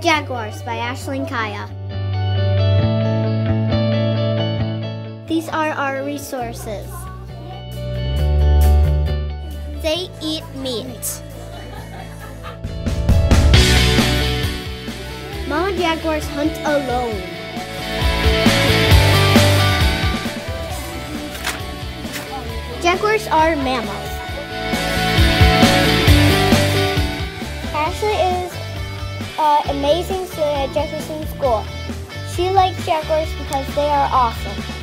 Jaguars by Ashley Kaya. These are our resources. They eat meat. Mama jaguars hunt alone. Jaguars are mammals. Ashley uh, amazing Jefferson School. She likes jaguars because they are awesome.